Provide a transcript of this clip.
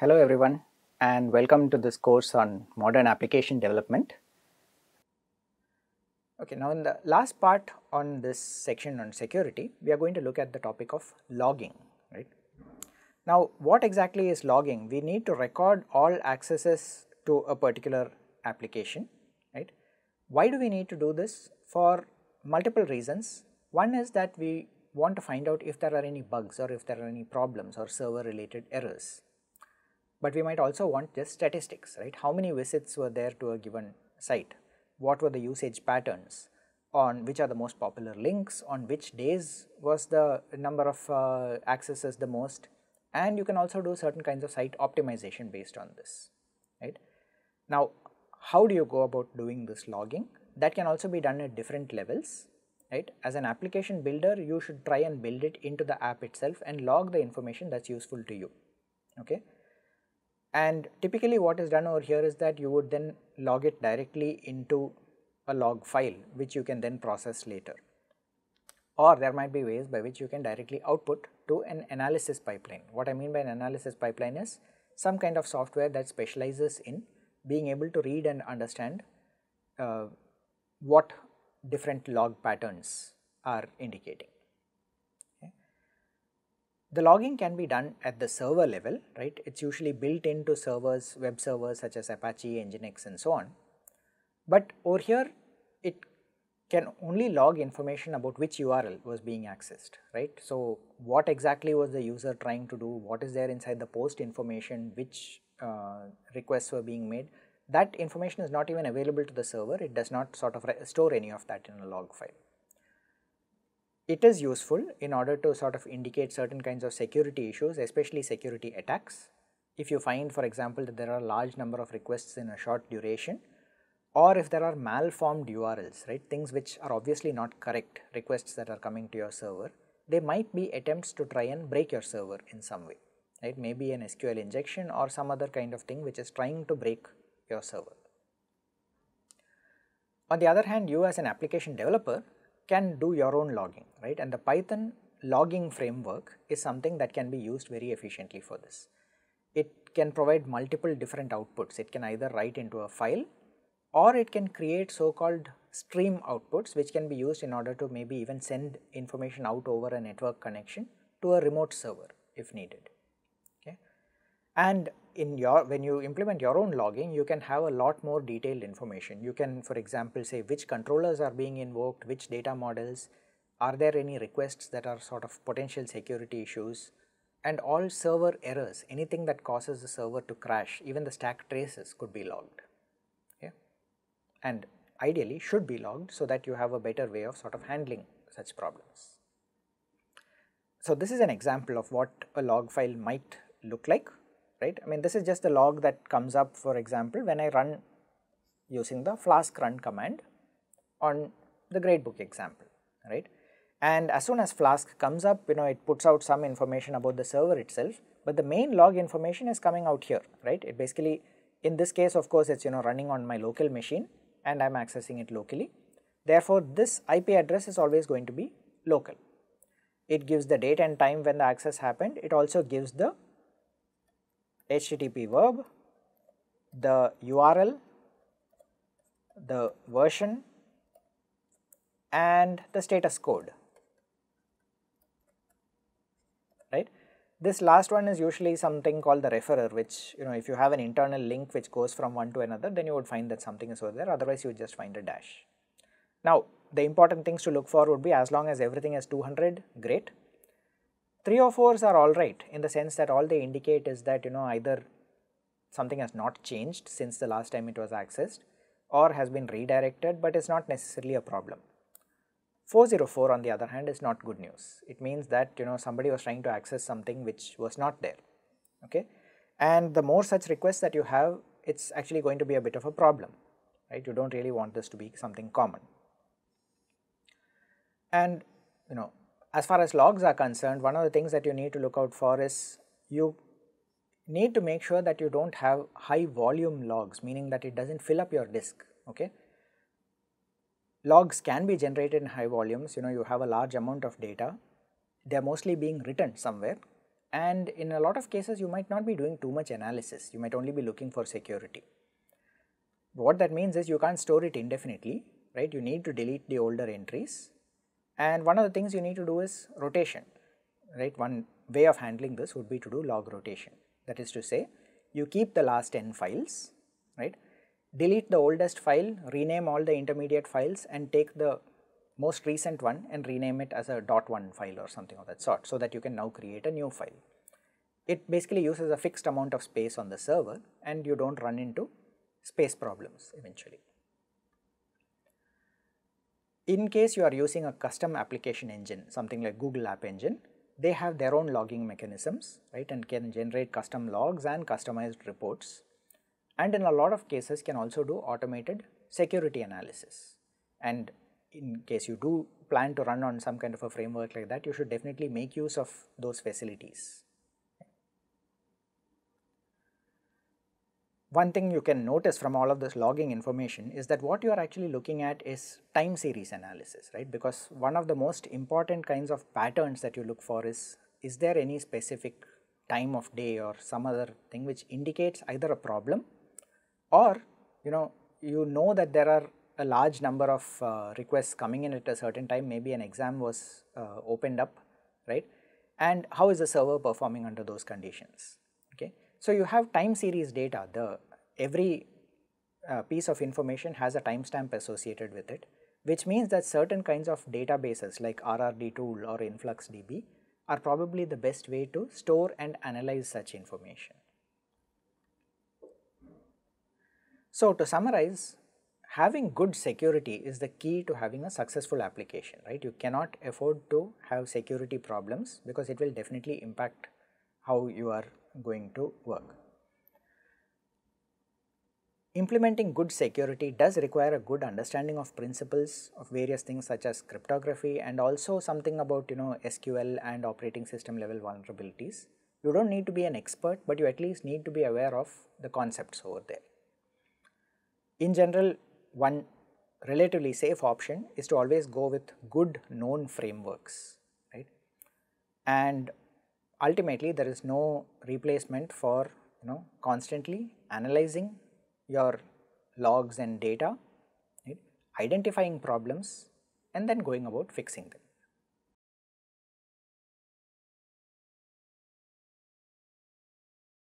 Hello everyone and welcome to this course on modern application development. Okay, now in the last part on this section on security, we are going to look at the topic of logging, right. Now what exactly is logging? We need to record all accesses to a particular application, right. Why do we need to do this? For multiple reasons. One is that we want to find out if there are any bugs or if there are any problems or server related errors but we might also want just statistics, right? How many visits were there to a given site? What were the usage patterns? On which are the most popular links? On which days was the number of uh, accesses the most? And you can also do certain kinds of site optimization based on this, right? Now, how do you go about doing this logging? That can also be done at different levels, right? As an application builder, you should try and build it into the app itself and log the information that's useful to you, okay? And typically what is done over here is that you would then log it directly into a log file which you can then process later. Or there might be ways by which you can directly output to an analysis pipeline. What I mean by an analysis pipeline is some kind of software that specializes in being able to read and understand uh, what different log patterns are indicating. The logging can be done at the server level, right? It's usually built into servers, web servers such as Apache, Nginx and so on. But over here, it can only log information about which URL was being accessed, right? So, what exactly was the user trying to do, what is there inside the post information, which uh, requests were being made, that information is not even available to the server, it does not sort of store any of that in a log file. It is useful in order to sort of indicate certain kinds of security issues, especially security attacks. If you find for example that there are a large number of requests in a short duration or if there are malformed URLs, right, things which are obviously not correct requests that are coming to your server, they might be attempts to try and break your server in some way, right, maybe an SQL injection or some other kind of thing which is trying to break your server. On the other hand, you as an application developer can do your own logging, right? And the Python logging framework is something that can be used very efficiently for this. It can provide multiple different outputs. It can either write into a file or it can create so-called stream outputs which can be used in order to maybe even send information out over a network connection to a remote server if needed. And in your when you implement your own logging you can have a lot more detailed information. You can for example say which controllers are being invoked, which data models, are there any requests that are sort of potential security issues and all server errors, anything that causes the server to crash, even the stack traces could be logged okay? and ideally should be logged so that you have a better way of sort of handling such problems. So, this is an example of what a log file might look like right. I mean this is just a log that comes up for example when I run using the flask run command on the gradebook example right. And as soon as flask comes up you know it puts out some information about the server itself, but the main log information is coming out here right. It basically in this case of course it is you know running on my local machine and I am accessing it locally. Therefore, this IP address is always going to be local. It gives the date and time when the access happened, it also gives the HTTP verb, the URL, the version and the status code, right. This last one is usually something called the referrer which you know if you have an internal link which goes from one to another then you would find that something is over there otherwise you would just find a dash. Now the important things to look for would be as long as everything is 200 great 304s are alright in the sense that all they indicate is that you know either something has not changed since the last time it was accessed or has been redirected, but is not necessarily a problem. 404 on the other hand is not good news. It means that you know somebody was trying to access something which was not there. Okay? And the more such requests that you have, it is actually going to be a bit of a problem, right? You do not really want this to be something common. And you know as far as logs are concerned, one of the things that you need to look out for is you need to make sure that you do not have high volume logs, meaning that it does not fill up your disk. Okay? Logs can be generated in high volumes, you know you have a large amount of data, they are mostly being written somewhere and in a lot of cases you might not be doing too much analysis, you might only be looking for security. What that means is you can't store it indefinitely, right? You need to delete the older entries and one of the things you need to do is rotation, right? One way of handling this would be to do log rotation. That is to say, you keep the last n files, right? Delete the oldest file, rename all the intermediate files and take the most recent one and rename it as a dot one file or something of that sort so that you can now create a new file. It basically uses a fixed amount of space on the server and you don't run into space problems eventually. In case you are using a custom application engine, something like Google App Engine, they have their own logging mechanisms, right, and can generate custom logs and customized reports. And in a lot of cases can also do automated security analysis. And in case you do plan to run on some kind of a framework like that, you should definitely make use of those facilities. One thing you can notice from all of this logging information is that what you are actually looking at is time series analysis, right? Because one of the most important kinds of patterns that you look for is, is there any specific time of day or some other thing which indicates either a problem or you know you know that there are a large number of uh, requests coming in at a certain time. Maybe an exam was uh, opened up right? And how is the server performing under those conditions so, you have time series data, the every uh, piece of information has a timestamp associated with it, which means that certain kinds of databases like RRDtool or InfluxDB are probably the best way to store and analyze such information. So, to summarize, having good security is the key to having a successful application, right? You cannot afford to have security problems because it will definitely impact how you are going to work. Implementing good security does require a good understanding of principles of various things such as cryptography and also something about you know SQL and operating system level vulnerabilities. You don't need to be an expert, but you at least need to be aware of the concepts over there. In general, one relatively safe option is to always go with good known frameworks, right? And ultimately there is no replacement for you know constantly analyzing your logs and data, right, identifying problems and then going about fixing them.